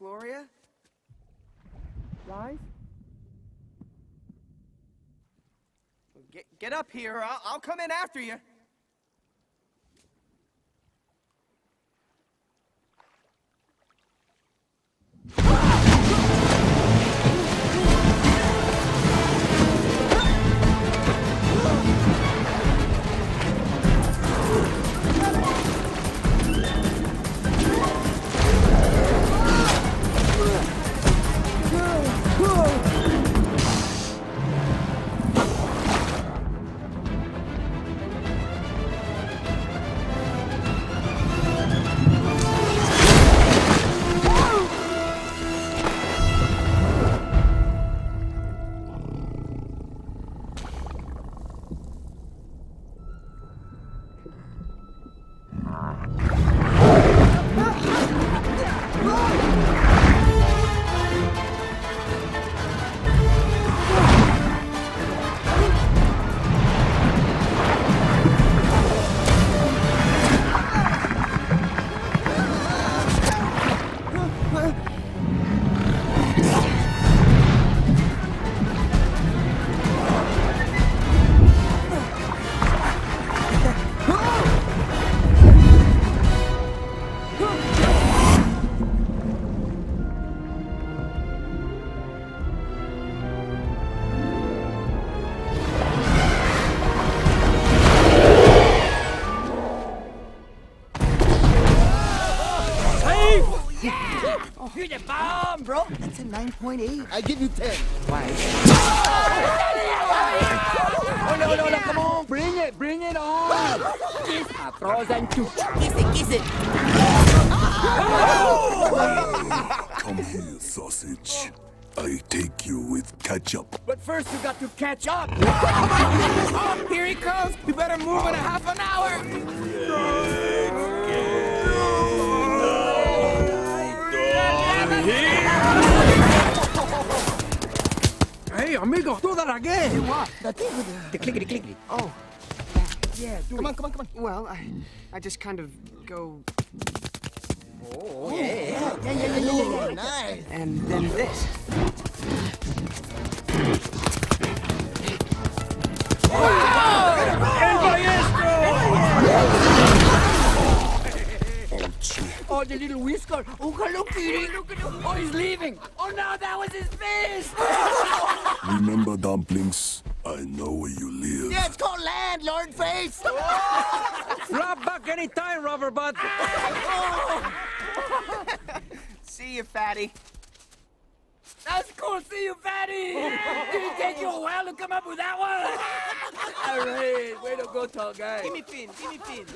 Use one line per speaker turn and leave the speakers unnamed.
Gloria? Live? Get, get up here. I'll, I'll come in after you.
You're the bomb, bro.
That's a 9.8.
I give you 10. Why?
Oh, no, no, no, come on. Bring it, bring it on. Kiss a frozen tooth. Kiss it, kiss it.
Come here, sausage. I take you with ketchup.
But first, you got to catch up. oh, here he comes. We better move in a half an hour.
Hey, amigo, do that again.
What? The thing with the...
The clickety clickety.
Oh.
Yeah, do
Come
it.
on, come on, come on.
Well, I, I just kind of go...
Oh, yeah.
Yeah, yeah, yeah, yeah, yeah, yeah.
Nice.
And then this.
Oh, the little whisker. Oh, hello, kitty. Oh, oh, he's leaving. Oh, no, that was his fist.
Remember, dumplings? I know where you live.
Yeah, it's called landlord face.
Drop back anytime, rubber butt.
See you, fatty.
That's cool. See you, fatty. Did it take you a while to come up with that one? All right. Way to go, tall guy.
Give me pin, give me pin.